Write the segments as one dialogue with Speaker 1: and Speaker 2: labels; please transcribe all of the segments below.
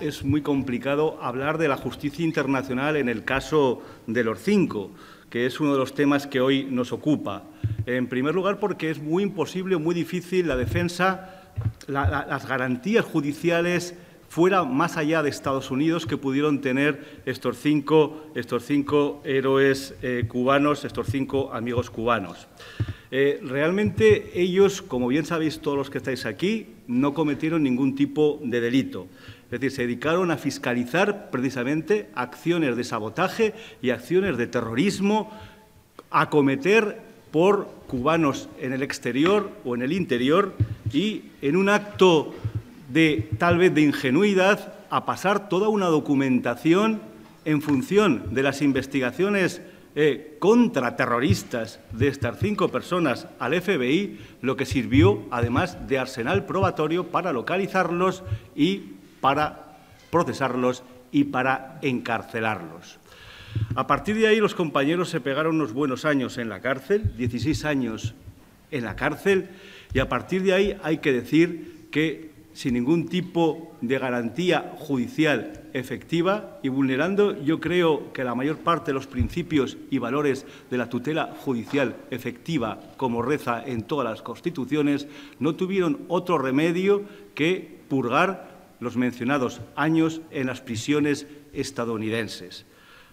Speaker 1: Es muy complicado hablar de la justicia internacional en el caso de los cinco, que es uno de los temas que hoy nos ocupa. En primer lugar, porque es muy imposible, muy difícil la defensa, las garantías judiciales fuera más allá de Estados Unidos que pudieron tener estos cinco, estos cinco héroes eh, cubanos, estos cinco amigos cubanos. Eh, realmente ellos, como bien sabéis todos los que estáis aquí, no cometieron ningún tipo de delito. Es decir, se dedicaron a fiscalizar precisamente acciones de sabotaje y acciones de terrorismo a cometer por cubanos en el exterior o en el interior y en un acto de tal vez de ingenuidad a pasar toda una documentación en función de las investigaciones eh, contraterroristas de estas cinco personas al FBI, lo que sirvió además de arsenal probatorio para localizarlos y para procesarlos y para encarcelarlos. A partir de ahí los compañeros se pegaron unos buenos años en la cárcel, 16 años en la cárcel, y a partir de ahí hay que decir que sin ningún tipo de garantía judicial efectiva y vulnerando, yo creo que la mayor parte de los principios y valores de la tutela judicial efectiva, como reza en todas las constituciones, no tuvieron otro remedio que purgar los mencionados años en las prisiones estadounidenses.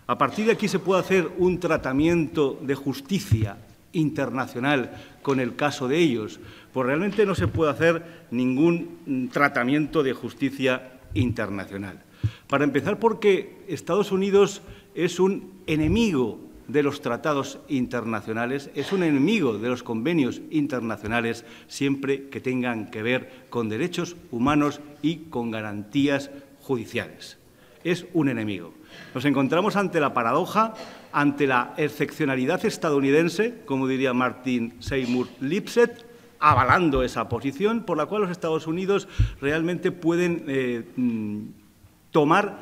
Speaker 1: A partir de aquí se puede hacer un tratamiento de justicia internacional con el caso de ellos, pues realmente no se puede hacer ningún tratamiento de justicia internacional. Para empezar, porque Estados Unidos es un enemigo de los tratados internacionales, es un enemigo de los convenios internacionales siempre que tengan que ver con derechos humanos y con garantías judiciales. Es un enemigo. Nos encontramos ante la paradoja, ante la excepcionalidad estadounidense, como diría Martin Seymour Lipset, avalando esa posición por la cual los Estados Unidos realmente pueden eh, mm, tomar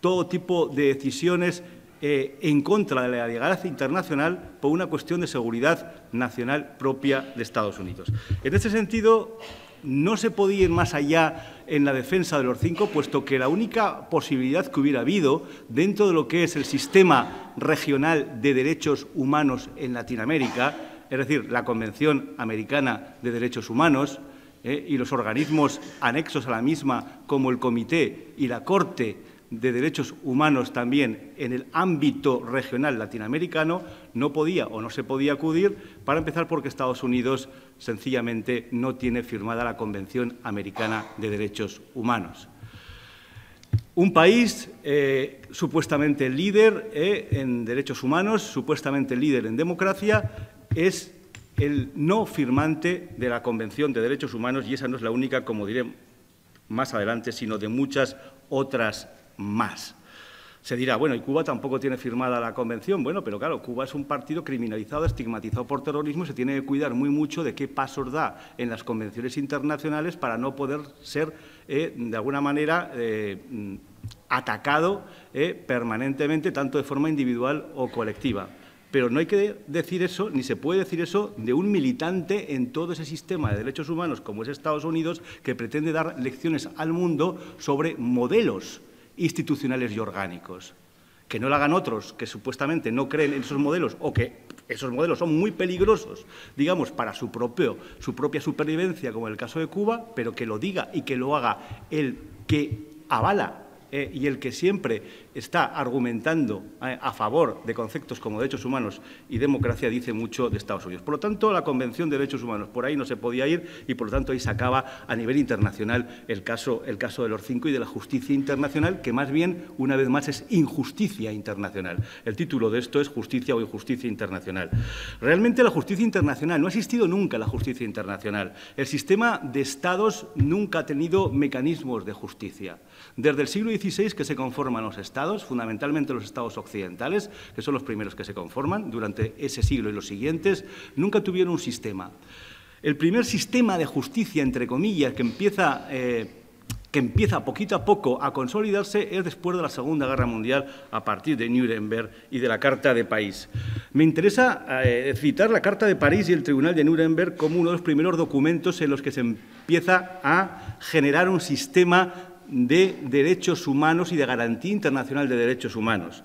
Speaker 1: todo tipo de decisiones eh, en contra de la legalidad internacional por una cuestión de seguridad nacional propia de Estados Unidos. En este sentido, no se podía ir más allá en la defensa de los cinco, puesto que la única posibilidad que hubiera habido dentro de lo que es el sistema regional de derechos humanos en Latinoamérica, es decir, la Convención Americana de Derechos Humanos eh, y los organismos anexos a la misma, como el Comité y la Corte de derechos humanos también en el ámbito regional latinoamericano no podía o no se podía acudir, para empezar porque Estados Unidos sencillamente no tiene firmada la Convención Americana de Derechos Humanos. Un país eh, supuestamente líder eh, en derechos humanos, supuestamente líder en democracia, es el no firmante de la Convención de Derechos Humanos y esa no es la única, como diré más adelante, sino de muchas otras más. Se dirá, bueno, y Cuba tampoco tiene firmada la convención. Bueno, pero claro, Cuba es un partido criminalizado, estigmatizado por terrorismo se tiene que cuidar muy mucho de qué pasos da en las convenciones internacionales para no poder ser, eh, de alguna manera, eh, atacado eh, permanentemente, tanto de forma individual o colectiva. Pero no hay que decir eso, ni se puede decir eso de un militante en todo ese sistema de derechos humanos como es Estados Unidos, que pretende dar lecciones al mundo sobre modelos institucionales y orgánicos. Que no lo hagan otros que supuestamente no creen en esos modelos o que esos modelos son muy peligrosos, digamos, para su, propio, su propia supervivencia, como en el caso de Cuba, pero que lo diga y que lo haga el que avala eh, y el que siempre está argumentando eh, a favor de conceptos como derechos humanos y democracia dice mucho de Estados Unidos. Por lo tanto, la Convención de Derechos Humanos por ahí no se podía ir y por lo tanto ahí se acaba a nivel internacional el caso, el caso de los cinco y de la justicia internacional, que más bien, una vez más, es injusticia internacional. El título de esto es justicia o injusticia internacional. Realmente la justicia internacional, no ha existido nunca la justicia internacional. El sistema de estados nunca ha tenido mecanismos de justicia. Desde el siglo XVI que se conforman los estados, fundamentalmente los estados occidentales, que son los primeros que se conforman durante ese siglo y los siguientes, nunca tuvieron un sistema. El primer sistema de justicia, entre comillas, que empieza, eh, que empieza poquito a poco a consolidarse es después de la Segunda Guerra Mundial, a partir de Nuremberg y de la Carta de París. Me interesa eh, citar la Carta de París y el Tribunal de Nuremberg como uno de los primeros documentos en los que se empieza a generar un sistema de derechos humanos y de garantía internacional de derechos humanos.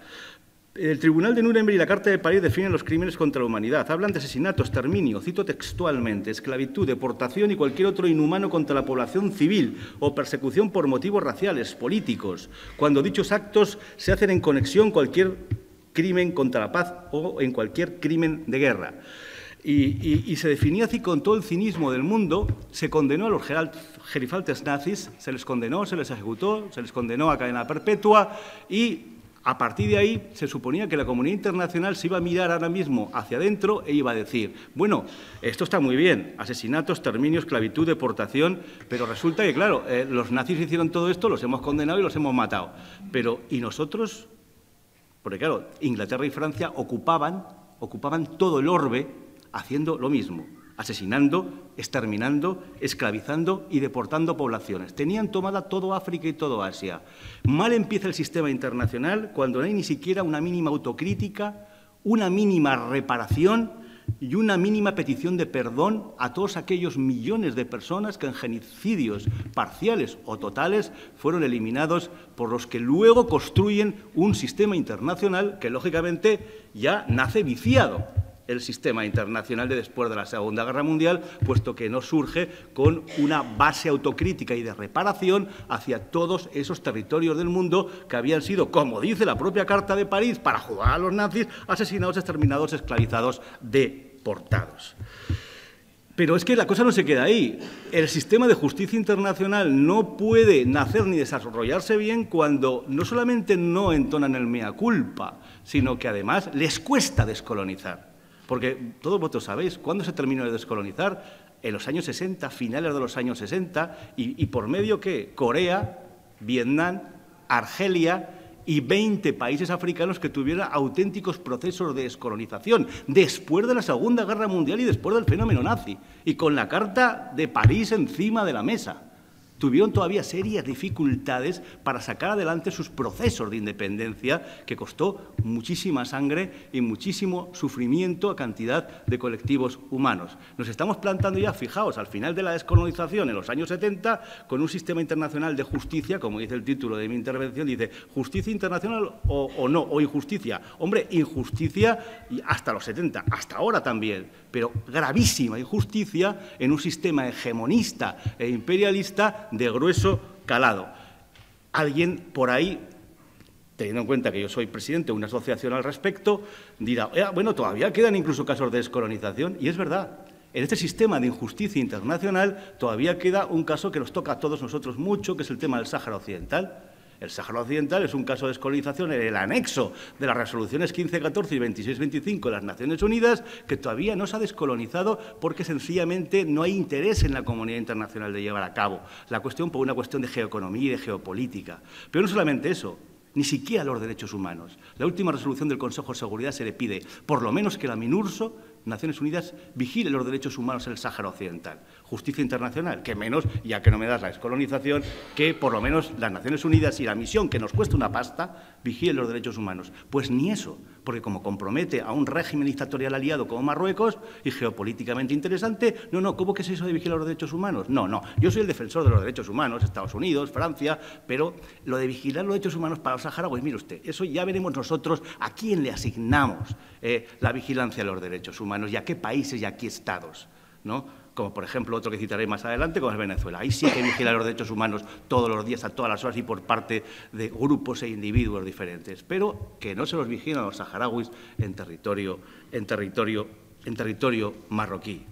Speaker 1: El Tribunal de Nuremberg y la Carta de París definen los crímenes contra la humanidad. Hablan de asesinatos, exterminio, cito textualmente, esclavitud, deportación y cualquier otro inhumano contra la población civil o persecución por motivos raciales, políticos, cuando dichos actos se hacen en conexión con cualquier crimen contra la paz o en cualquier crimen de guerra. Y, y, se definía así con todo el cinismo del mundo, se condenó a los gerifaltes nazis, se les condenó, se les ejecutó, se les condenó a cadena perpetua y a partir de ahí se suponía que la comunidad internacional se iba a mirar ahora mismo hacia adentro e iba a decir, bueno, esto está muy bien, asesinatos, terminio, esclavitud, deportación, pero resulta que, claro, eh, los nazis hicieron todo esto, los hemos condenado y los hemos matado. Pero, ¿y nosotros? Porque, claro, Inglaterra y Francia ocupaban, ocupaban todo el orbe haciendo lo mismo asesinando, exterminando, esclavizando y deportando poblaciones. Tenían tomada todo África y todo Asia. Mal empieza el sistema internacional cuando no hay ni siquiera una mínima autocrítica, una mínima reparación y una mínima petición de perdón a todos aquellos millones de personas que en genocidios parciales o totales fueron eliminados por los que luego construyen un sistema internacional que lógicamente ya nace viciado el sistema internacional de después de la Segunda Guerra Mundial, puesto que no surge con una base autocrítica y de reparación hacia todos esos territorios del mundo que habían sido, como dice la propia Carta de París, para jugar a los nazis, asesinados, exterminados, esclavizados, deportados. Pero es que la cosa no se queda ahí. El sistema de justicia internacional no puede nacer ni desarrollarse bien cuando no solamente no entonan el mea culpa, sino que además les cuesta descolonizar. Porque todos vosotros sabéis, ¿cuándo se terminó de descolonizar? En los años 60, finales de los años 60, y, por medio que Corea, Vietnam, Argelia y 20 países africanos que tuvieran auténticos procesos de descolonización después de la Segunda Guerra Mundial y después del fenómeno nazi, y con la Carta de París encima de la mesa tuvieron todavía serias dificultades para sacar adelante sus procesos de independencia, que costó muchísima sangre y muchísimo sufrimiento a cantidad de colectivos humanos. Nos estamos plantando ya, fijaos, al final de la descolonización, en los años 70, con un sistema internacional de justicia, como dice el título de mi intervención, dice justicia internacional o, o no, o injusticia. Hombre, injusticia hasta los 70, hasta ahora también, pero gravísima injusticia en un sistema hegemonista e imperialista de grueso calado. Alguien por ahí, teniendo en cuenta que yo soy presidente de una asociación al respecto, dirá, bueno, todavía quedan incluso casos de descolonización, y es verdad. En este sistema de injusticia internacional todavía queda un caso que nos toca a todos nosotros mucho, que es el tema del Sáhara Occidental. El Sáhara Occidental es un caso de descolonización en el anexo de las resoluciones 1514 y 2625 de las Naciones Unidas que todavía no se ha descolonizado porque sencillamente no hay interés en la comunidad internacional de llevar a cabo la cuestión por una cuestión de geoeconomía y de geopolítica. Pero no solamente eso, ni siquiera los derechos humanos. La última resolución del Consejo de Seguridad se le pide, por lo menos, que la MINURSO Naciones Unidas vigile los derechos humanos en el Sáhara Occidental. Justicia internacional, que menos, ya que no me das la descolonización, que por lo menos las Naciones Unidas y la misión, que nos cuesta una pasta, vigile los derechos humanos. Pues ni eso, porque como compromete a un régimen dictatorial aliado como Marruecos y geopolíticamente interesante, no, no, ¿cómo que es eso de vigilar los derechos humanos? No, no, yo soy el defensor de los derechos humanos, Estados Unidos, Francia, pero lo de vigilar los derechos humanos para los saharauis, mire usted, eso ya veremos nosotros a quién le asignamos eh, la vigilancia de los derechos humanos y a qué países y a qué estados, ¿no? Como por ejemplo otro que citaré más adelante, como es Venezuela. Ahí sí que vigila los derechos humanos todos los días, a todas las horas y por parte de grupos e individuos diferentes, pero que no se los vigilan los saharauis en territorio, en territorio, en territorio marroquí.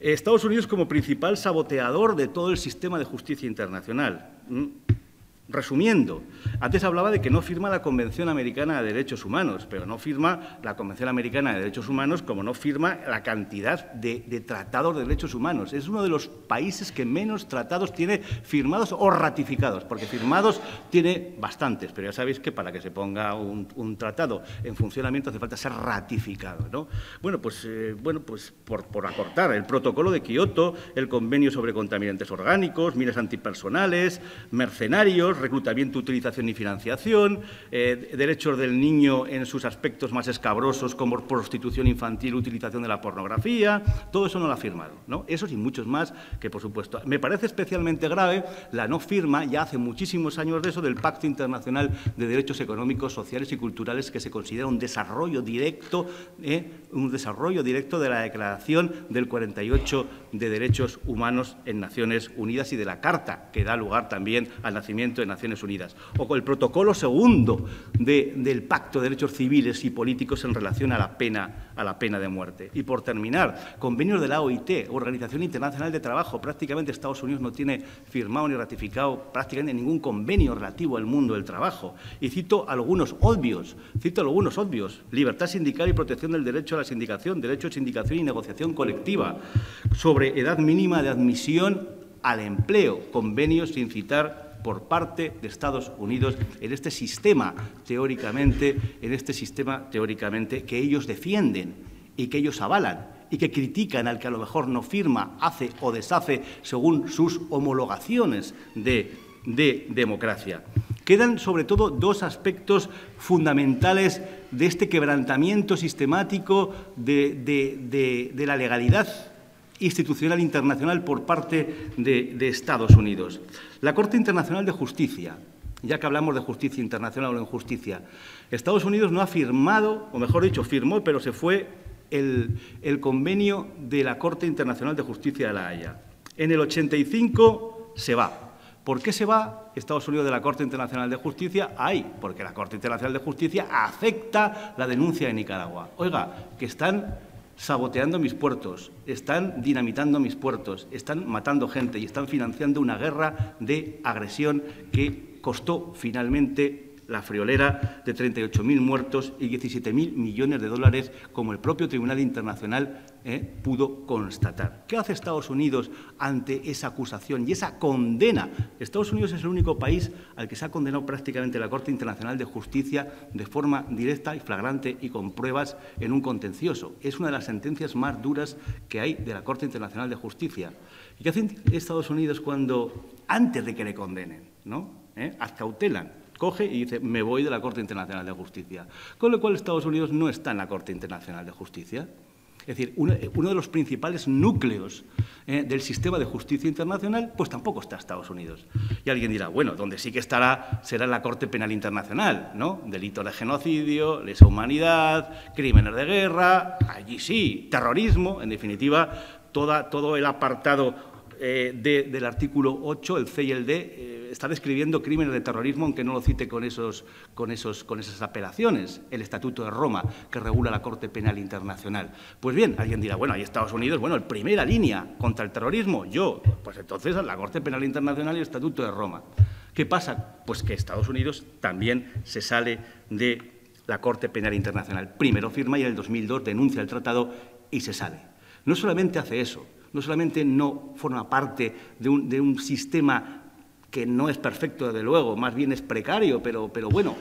Speaker 1: Estados Unidos como principal saboteador de todo el sistema de justicia internacional. Resumiendo, antes hablaba de que no firma la Convención Americana de Derechos Humanos, pero no firma la Convención Americana de Derechos Humanos como no firma la cantidad de, tratados de derechos humanos. Es uno de los países que menos tratados tiene firmados o ratificados, porque firmados tiene bastantes, pero ya sabéis que para que se ponga un, tratado en funcionamiento hace falta ser ratificado. ¿no? Bueno, pues, eh, bueno, pues por, por acortar, el protocolo de Kioto, el convenio sobre contaminantes orgánicos, minas antipersonales, mercenarios, reclutamiento, utilización y financiación, eh, derechos del niño en sus aspectos más escabrosos como prostitución infantil, utilización de la pornografía, todo eso no lo ha firmado. ¿no? Eso y muchos más que, por supuesto. Me parece especialmente grave la no firma, ya hace muchísimos años de eso, del Pacto Internacional de Derechos Económicos, Sociales y Culturales que se considera un desarrollo directo, ¿eh? un desarrollo directo de la Declaración del 48 de Derechos Humanos en Naciones Unidas y de la Carta, que da lugar también al nacimiento Naciones Unidas, o con el protocolo segundo del Pacto de Derechos Civiles y Políticos en relación a la pena, a la pena de muerte. Y por terminar, convenios de la OIT, Organización Internacional de Trabajo. Prácticamente Estados Unidos no tiene firmado ni ratificado prácticamente ningún convenio relativo al mundo del trabajo. Y cito algunos obvios, cito algunos obvios. Libertad sindical y protección del derecho a la sindicación, derecho a sindicación y negociación colectiva. Sobre edad mínima de admisión al empleo, convenios sin citar por parte de Estados Unidos en este sistema teóricamente, en este sistema teóricamente que ellos defienden y que ellos avalan y que critican al que a lo mejor no firma, hace o deshace según sus homologaciones de, democracia. Quedan sobre todo dos aspectos fundamentales de este quebrantamiento sistemático de la legalidad institucional internacional por parte de, Estados Unidos. La Corte Internacional de Justicia, ya que hablamos de justicia internacional o injusticia, Estados Unidos no ha firmado, o mejor dicho, firmó, pero se fue el, el convenio de la Corte Internacional de Justicia de la Haya. En el 85 se va. ¿Por qué se va Estados Unidos de la Corte Internacional de Justicia? Ahí, porque la Corte Internacional de Justicia acepta la denuncia de Nicaragua. Oiga, que están saboteando mis puertos, están dinamitando mis puertos, están matando gente y están financiando una guerra de agresión que costó finalmente la friolera de 38.000 muertos y 17.000 millones de dólares, como el propio Tribunal Internacional eh, pudo constatar. ¿Qué hace Estados Unidos ante esa acusación y esa condena? Estados Unidos es el único país al que se ha condenado prácticamente la Corte Internacional de Justicia de forma directa y flagrante y con pruebas en un contencioso. Es una de las sentencias más duras que hay de la Corte Internacional de Justicia. ¿Y qué hace Estados Unidos cuando, antes de que le condenen, ¿no? ¿Eh? Coge y dice, me voy de la Corte Internacional de Justicia. Con lo cual Estados Unidos no está en la Corte Internacional de Justicia. Es decir, uno, de los principales núcleos eh, del sistema de justicia internacional, pues tampoco está Estados Unidos. Y alguien dirá, bueno, donde sí que estará será la Corte Penal Internacional, ¿no? Delitos de genocidio, lesa humanidad, crímenes de guerra, allí sí, terrorismo, en definitiva, toda, todo el apartado eh, del artículo 8, el C y el D, eh, está describiendo crímenes de terrorismo, aunque no lo cite con, esos, con, esos, con esas apelaciones, el Estatuto de Roma, que regula la Corte Penal Internacional. Pues bien, alguien dirá, bueno, ahí Estados Unidos, bueno, en primera línea contra el terrorismo, yo, pues entonces la Corte Penal Internacional y el Estatuto de Roma. ¿Qué pasa? Pues que Estados Unidos también se sale de la Corte Penal Internacional. Primero firma y en el 2002 denuncia el tratado y se sale. No solamente hace eso, no solamente no forma parte de un, sistema que no es perfecto, desde luego, más bien es precario, pero, pero bueno,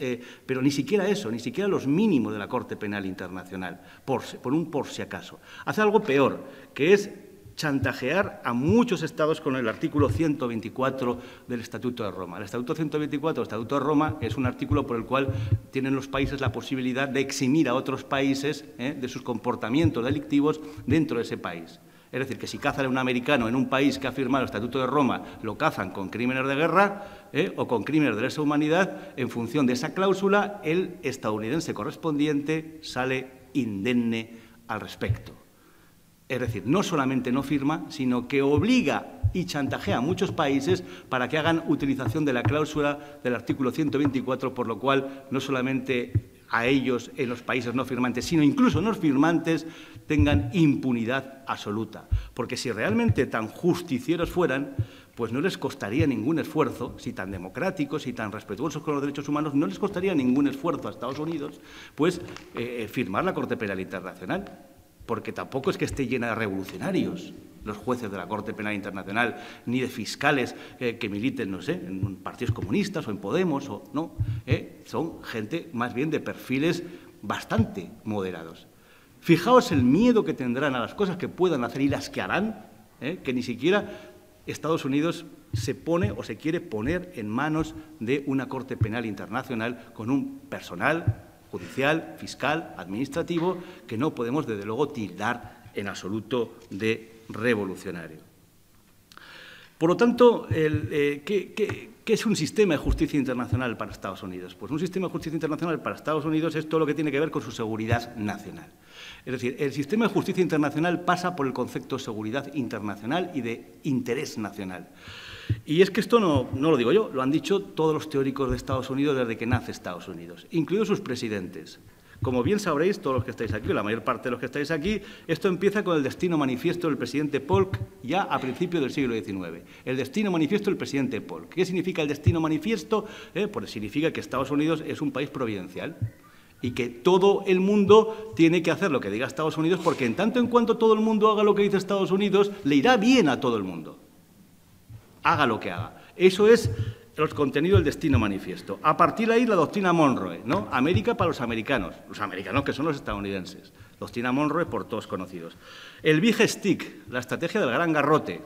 Speaker 1: eh, pero ni siquiera eso, ni siquiera los mínimos de la Corte Penal Internacional, por, un por si acaso. Hace algo peor, que es chantajear a muchos estados con el artículo 124 del Estatuto de Roma. El Estatuto 124 del Estatuto de Roma es un artículo por el cual tienen los países la posibilidad de eximir a otros países eh, de sus comportamientos delictivos dentro de ese país. Es decir, que si cazan a un americano en un país que ha firmado el Estatuto de Roma, lo cazan con crímenes de guerra eh, o con crímenes de lesa humanidad, en función de esa cláusula, el estadounidense correspondiente sale indemne al respecto. Es decir, no solamente no firma, sino que obliga y chantajea a muchos países para que hagan utilización de la cláusula del artículo 124, por lo cual no solamente a ellos en los países no firmantes, sino incluso no firmantes, tengan impunidad absoluta. Porque si realmente tan justicieros fueran, pues no les costaría ningún esfuerzo, si tan democráticos y tan respetuosos con los derechos humanos, no les costaría ningún esfuerzo a Estados Unidos, pues eh, eh, firmar la Corte Penal Internacional, porque tampoco es que esté llena de revolucionarios los jueces de la Corte Penal Internacional, ni de fiscales eh, que militen, no sé, en partidos comunistas o en Podemos, o no, son gente más bien de perfiles bastante moderados. Fijaos el miedo que tendrán a las cosas que puedan hacer y las que harán, que ni siquiera Estados Unidos se pone o se quiere poner en manos de una Corte Penal Internacional con un personal judicial, fiscal, administrativo, que no podemos, desde luego, tildar en absoluto de revolucionario. Por lo tanto, eh, ¿qué, es un sistema de justicia internacional para Estados Unidos? Pues un sistema de justicia internacional para Estados Unidos es todo lo que tiene que ver con su seguridad nacional. Es decir, el sistema de justicia internacional pasa por el concepto de seguridad internacional y de interés nacional. Y es que esto no, no, lo digo yo, lo han dicho todos los teóricos de Estados Unidos desde que nace Estados Unidos, incluidos sus presidentes. Como bien sabréis, todos los que estáis aquí, o la mayor parte de los que estáis aquí, esto empieza con el destino manifiesto del presidente Polk ya a principios del siglo XIX. El destino manifiesto del presidente Polk. ¿Qué significa el destino manifiesto? Eh, pues significa que Estados Unidos es un país providencial y que todo el mundo tiene que hacer lo que diga Estados Unidos, porque en tanto en cuanto todo el mundo haga lo que dice Estados Unidos, le irá bien a todo el mundo. Haga lo que haga. Eso es el contenido del destino manifiesto. A partir de ahí, la doctrina Monroe, ¿no? América para los americanos, los americanos que son los estadounidenses. Doctrina Monroe por todos conocidos. El Big Stick, la estrategia del gran garrote,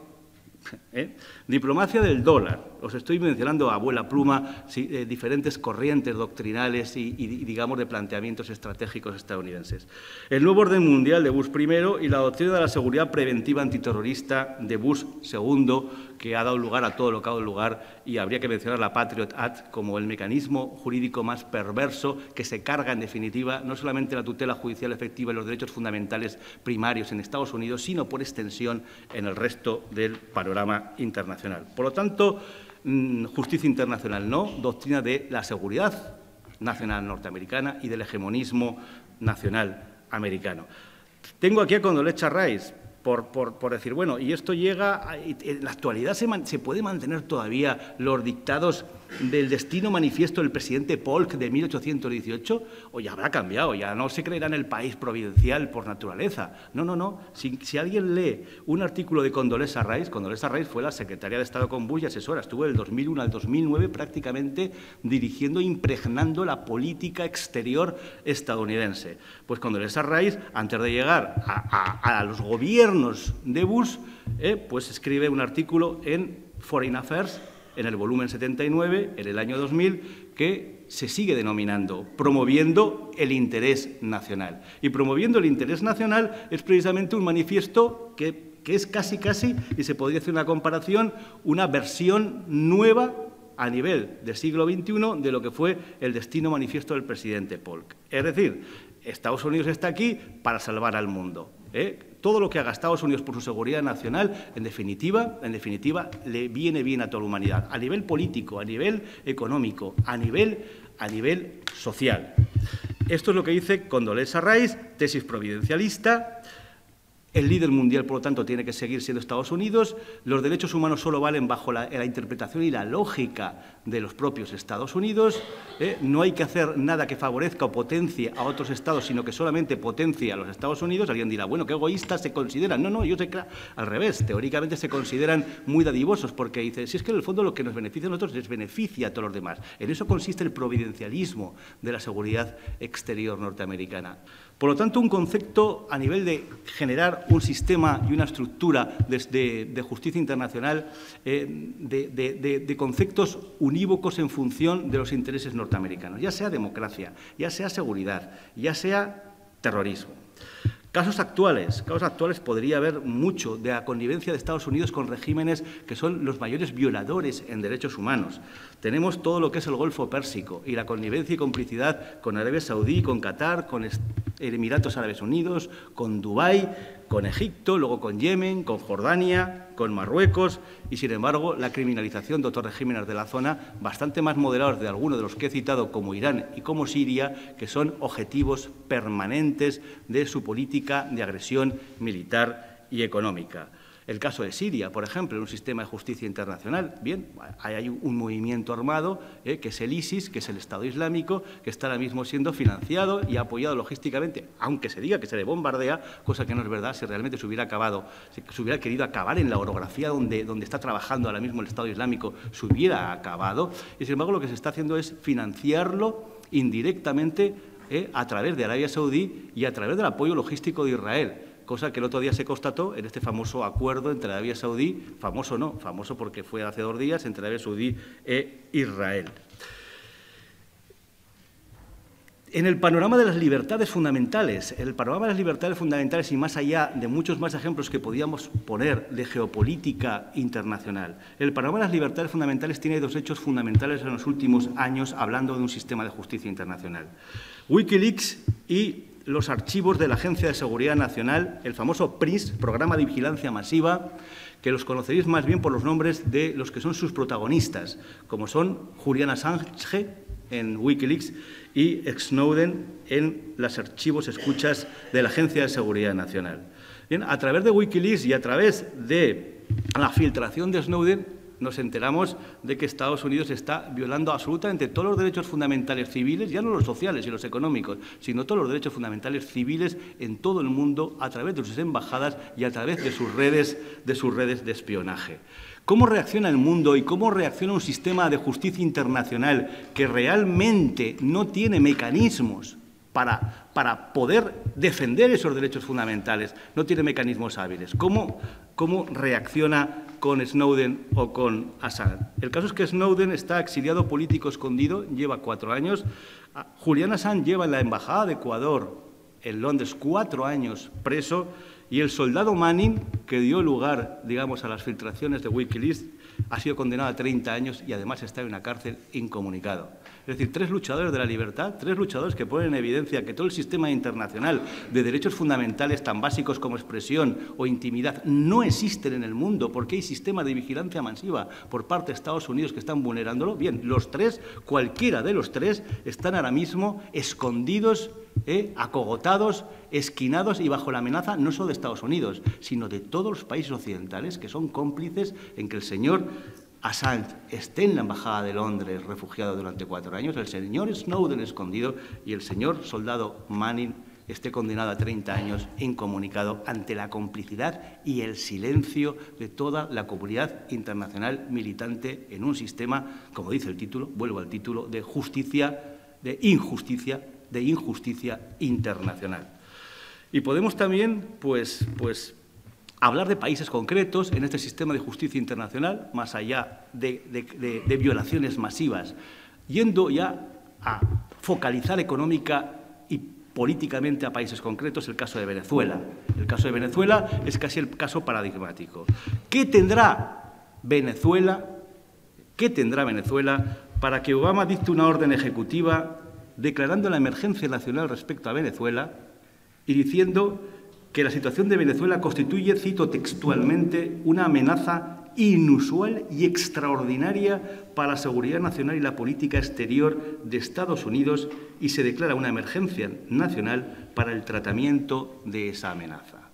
Speaker 1: ¿Eh? Diplomacia del dólar. Os estoy mencionando a abuela pluma eh, diferentes corrientes doctrinales y, digamos, de planteamientos estratégicos estadounidenses. El nuevo orden mundial de Bush I y la doctrina de la seguridad preventiva antiterrorista de Bush II, que ha dado lugar a todo lo que ha dado lugar, y habría que mencionar la Patriot Act como el mecanismo jurídico más perverso que se carga, en definitiva, no solamente la tutela judicial efectiva y los derechos fundamentales primarios en Estados Unidos, sino por extensión en el resto del panorama internacional. Por lo tanto, mm, justicia internacional no, doctrina de la seguridad nacional norteamericana y del hegemonismo nacional americano. Tengo aquí a Condoleezza Rice, por, decir, bueno, y esto llega, en la actualidad se, se, puede mantener todavía los dictados del destino manifiesto del presidente Polk de 1818, o ya habrá cambiado, ya no se creerá en el país providencial por naturaleza. No, no, no. Si, alguien lee un artículo de Condoleezza Rice, Condoleezza Rice fue la secretaria de Estado con Bush y asesora, estuvo del 2001 al 2009 prácticamente dirigiendo, impregnando la política exterior estadounidense. Pues Condoleezza Rice, antes de llegar a, los gobiernos de Bush, eh, pues escribe un artículo en Foreign Affairs en el volumen 79, en el año 2000, que se sigue denominando promoviendo el interés nacional. Y promoviendo el interés nacional es precisamente un manifiesto que, es casi, casi, y se podría hacer una comparación, una versión nueva a nivel del siglo XXI de lo que fue el destino manifiesto del presidente Polk. Es decir, Estados Unidos está aquí para salvar al mundo. ¿eh? Todo lo que haga Estados Unidos por su seguridad nacional, en definitiva, en definitiva, le viene bien a toda la humanidad, a nivel político, a nivel económico, a nivel, a nivel social. Esto es lo que dice Condoleezza Rice, tesis providencialista, el líder mundial, por lo tanto, tiene que seguir siendo Estados Unidos. Los derechos humanos solo valen bajo la, interpretación y la lógica de los propios Estados Unidos. ¿eh? No hay que hacer nada que favorezca o potencie a otros estados, sino que solamente potencie a los Estados Unidos. Alguien dirá, bueno, qué egoístas se consideran. No, no, yo sé que al revés. Teóricamente se consideran muy dadivosos porque dice, si es que en el fondo lo que nos beneficia a nosotros les beneficia a todos los demás. En eso consiste el providencialismo de la seguridad exterior norteamericana. Por lo tanto, un concepto a nivel de generar un sistema y una estructura de, justicia internacional eh, de, conceptos unívocos en función de los intereses norteamericanos, ya sea democracia, ya sea seguridad, ya sea terrorismo. Casos actuales, casos actuales podría haber mucho de la connivencia de Estados Unidos con regímenes que son los mayores violadores en derechos humanos. Tenemos todo lo que es el Golfo Pérsico y la connivencia y complicidad con Arabia Saudí, con Qatar, con Emiratos Árabes Unidos, con Dubái, con Egipto, luego con Yemen, con Jordania, con Marruecos y, sin embargo, la criminalización de otros regímenes de la zona bastante más moderados de algunos de los que he citado, como Irán y como Siria, que son objetivos permanentes de su política de agresión militar y económica. El caso de Siria, por ejemplo, un sistema de justicia internacional. Bien, hay un movimiento armado eh, que es el ISIS, que es el Estado Islámico, que está ahora mismo siendo financiado y apoyado logísticamente, aunque se diga que se le bombardea, cosa que no es verdad, si realmente se hubiera acabado, si se hubiera querido acabar en la orografía donde, donde está trabajando ahora mismo el Estado Islámico, se hubiera acabado. Y sin embargo, lo que se está haciendo es financiarlo indirectamente eh, a través de Arabia Saudí y a través del apoyo logístico de Israel cosa que el otro día se constató en este famoso acuerdo entre Arabia Saudí, famoso no, famoso porque fue hace dos días, entre Arabia Saudí e Israel. En el panorama de las libertades fundamentales, el panorama de las libertades fundamentales y más allá de muchos más ejemplos que podíamos poner de geopolítica internacional, el panorama de las libertades fundamentales tiene dos hechos fundamentales en los últimos años hablando de un sistema de justicia internacional. Wikileaks y los archivos de la Agencia de Seguridad Nacional, el famoso PRIS, Programa de Vigilancia Masiva, que los conoceréis más bien por los nombres de los que son sus protagonistas, como son Julian Assange en Wikileaks y Snowden en los archivos escuchas de la Agencia de Seguridad Nacional. Bien, a través de Wikileaks y a través de la filtración de Snowden, nos enteramos de que Estados Unidos está violando absolutamente todos los derechos fundamentales civiles, ya no los sociales y los económicos, sino todos los derechos fundamentales civiles en todo el mundo a través de sus embajadas y a través de sus redes de, sus redes de espionaje. ¿Cómo reacciona el mundo y cómo reacciona un sistema de justicia internacional que realmente no tiene mecanismos para, poder defender esos derechos fundamentales, no tiene mecanismos hábiles. ¿Cómo, reacciona con Snowden o con Assange. El caso es que Snowden está exiliado político escondido, lleva cuatro años. Ah, Julian Assange lleva en la Embajada de Ecuador en Londres cuatro años preso y el soldado Manning, que dio lugar, digamos, a las filtraciones de Wikileaks, ha sido condenado a 30 años y además está en una cárcel incomunicado. Es decir, tres luchadores de la libertad, tres luchadores que ponen en evidencia que todo el sistema internacional de derechos fundamentales tan básicos como expresión o intimidad no existen en el mundo porque hay sistemas de vigilancia masiva por parte de Estados Unidos que están vulnerándolo. Bien, los tres, cualquiera de los tres, están ahora mismo escondidos, eh, acogotados, esquinados y bajo la amenaza no solo de Estados Unidos, sino de todos los países occidentales que son cómplices en que el señor Assange esté en la Embajada de Londres refugiado durante cuatro años, el señor Snowden escondido y el señor soldado Manning esté condenado a 30 años incomunicado ante la complicidad y el silencio de toda la comunidad internacional militante en un sistema, como dice el título, vuelvo al título, de justicia, de injusticia, de injusticia internacional. Y podemos también, pues, pues hablar de países concretos en este sistema de justicia internacional, más allá de, violaciones masivas, yendo ya a focalizar económica y políticamente a países concretos, el caso de Venezuela. El caso de Venezuela es casi el caso paradigmático. ¿Qué tendrá Venezuela? ¿Qué tendrá Venezuela para que Obama dicte una orden ejecutiva declarando la emergencia nacional respecto a Venezuela y diciendo que la situación de Venezuela constituye, cito textualmente, una amenaza inusual y extraordinaria para la seguridad nacional y la política exterior de Estados Unidos y se declara una emergencia nacional para el tratamiento de esa amenaza.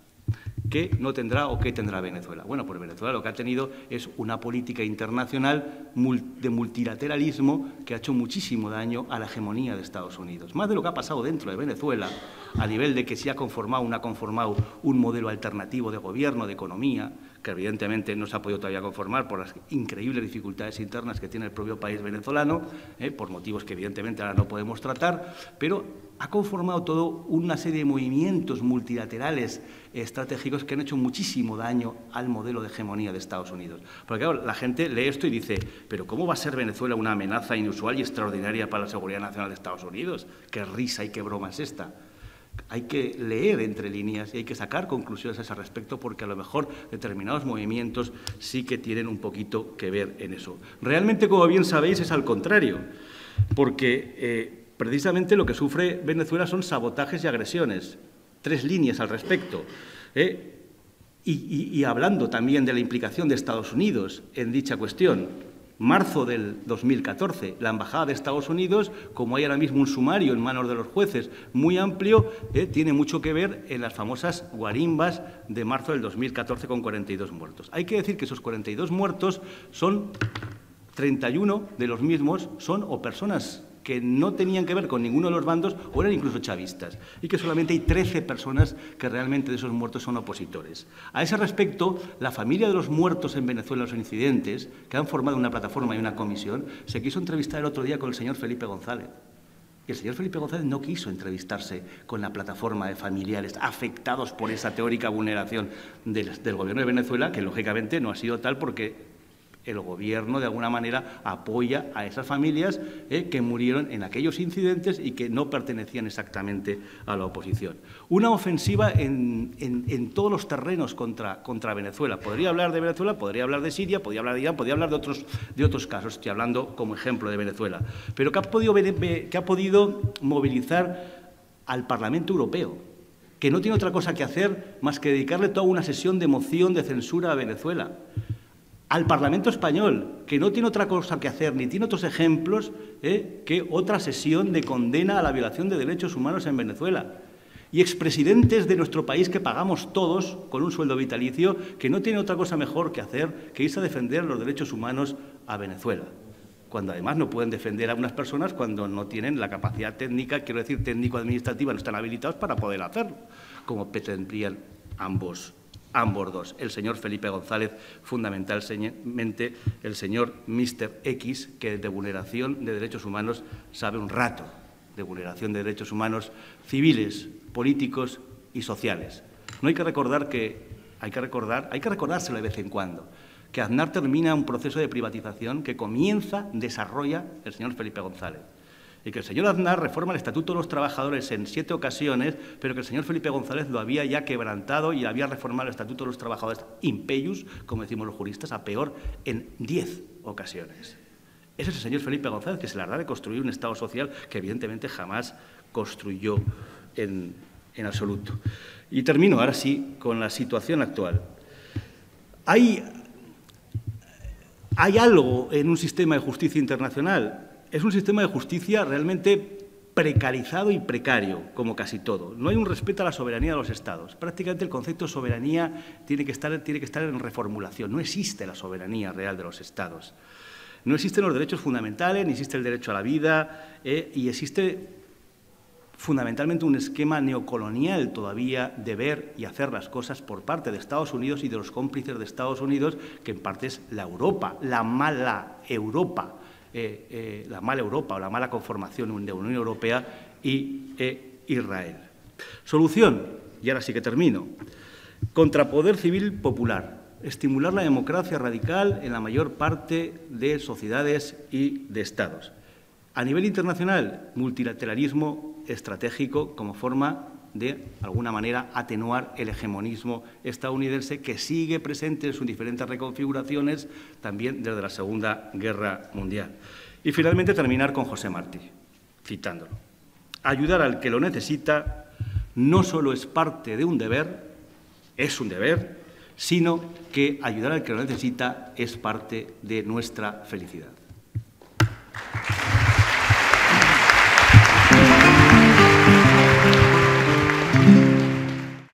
Speaker 1: ¿Qué no tendrá o qué tendrá Venezuela? Bueno, pues Venezuela lo que ha tenido es una política internacional de multilateralismo que ha hecho muchísimo daño a la hegemonía de Estados Unidos. Más de lo que ha pasado dentro de Venezuela, a nivel de que se ha conformado, no ha conformado un modelo alternativo de gobierno, de economía, que evidentemente no se ha podido todavía conformar por las increíbles dificultades internas que tiene el propio país venezolano, eh, por motivos que evidentemente ahora no podemos tratar, pero ha conformado todo una serie de movimientos multilaterales estratégicos que han hecho muchísimo daño al modelo de hegemonía de Estados Unidos. Porque la gente lee esto y dice, pero ¿cómo va a ser Venezuela una amenaza inusual y extraordinaria para la seguridad nacional de Estados Unidos? ¿Qué risa y qué broma es esta? hay que leer entre líneas y hay que sacar conclusiones a ese respecto porque a lo mejor determinados movimientos sí que tienen un poquito que ver en eso. Realmente, como bien sabéis, es al contrario, porque eh, precisamente lo que sufre Venezuela son sabotajes y agresiones. Tres líneas al respecto. ¿eh? y hablando también de la implicación de Estados Unidos en dicha cuestión marzo del 2014. La Embajada de Estados Unidos, como hay ahora mismo un sumario en manos de los jueces muy amplio, eh, tiene mucho que ver en las famosas guarimbas de marzo del 2014 con 42 muertos. Hay que decir que esos 42 muertos son 31 de los mismos son o personas que no tenían que ver con ninguno de los bandos o eran incluso chavistas, y que solamente hay 13 personas que realmente de esos muertos son opositores. A ese respecto, la familia de los muertos en Venezuela en los incidentes, que han formado una plataforma y una comisión, se quiso entrevistar el otro día con el señor Felipe González. Y el señor Felipe González no quiso entrevistarse con la plataforma de familiares afectados por esa teórica vulneración del, del gobierno de Venezuela, que lógicamente no ha sido tal porque el Gobierno, de alguna manera, apoya a esas familias eh, que murieron en aquellos incidentes y que no pertenecían exactamente a la oposición. Una ofensiva en, todos los terrenos contra, contra, Venezuela. Podría hablar de Venezuela, podría hablar de Siria, podría hablar de Irán, podría hablar de otros, de otros casos. Estoy hablando como ejemplo de Venezuela. Pero que ha podido, que ha podido movilizar al Parlamento Europeo, que no tiene otra cosa que hacer más que dedicarle toda una sesión de moción de censura a Venezuela al Parlamento español, que no tiene otra cosa que hacer, ni tiene otros ejemplos ¿eh? que otra sesión de condena a la violación de derechos humanos en Venezuela. Y expresidentes de nuestro país que pagamos todos con un sueldo vitalicio, que no tiene otra cosa mejor que hacer que irse a defender los derechos humanos a Venezuela. Cuando además no pueden defender a unas personas cuando no tienen la capacidad técnica, quiero decir técnico-administrativa, no están habilitados para poder hacerlo, como pretendían ambos ambos dos, el señor Felipe González, fundamentalmente el señor Mr. X, que de vulneración de derechos humanos sabe un rato, de vulneración de derechos humanos civiles, políticos y sociales. No hay que recordar que, hay que recordar, hay que recordárselo de vez en cuando, que Aznar termina un proceso de privatización que comienza, desarrolla el señor Felipe González y que el señor Aznar reforma el Estatuto de los Trabajadores en siete ocasiones, pero que el señor Felipe González lo había ya quebrantado y había reformado el Estatuto de los Trabajadores impeyus, como decimos los juristas, a peor, en diez ocasiones. Ese es el señor Felipe González que se la de construir un Estado social que evidentemente jamás construyó en, en absoluto. Y termino ahora sí con la situación actual. Hay, hay algo en un sistema de justicia internacional es un sistema de justicia realmente precarizado y precario, como casi todo. No hay un respeto a la soberanía de los Estados. Prácticamente el concepto de soberanía tiene que estar, tiene que estar en reformulación. No existe la soberanía real de los Estados. No existen los derechos fundamentales, ni existe el derecho a la vida, eh, y existe fundamentalmente un esquema neocolonial todavía de ver y hacer las cosas por parte de Estados Unidos y de los cómplices de Estados Unidos, que en parte es la Europa, la mala Europa eh, eh, la mala Europa o la mala conformación de la Unión Europea y eh, Israel. Solución, y ahora sí que termino, contrapoder civil popular, estimular la democracia radical en la mayor parte de sociedades y de estados. A nivel internacional, multilateralismo estratégico como forma de alguna manera atenuar el hegemonismo estadounidense que sigue presente en sus diferentes reconfiguraciones también desde la Segunda Guerra Mundial. Y finalmente terminar con José Martí, citándolo. Ayudar al que lo necesita no solo es parte de un deber, es un deber, sino que ayudar al que lo necesita es parte de nuestra felicidad.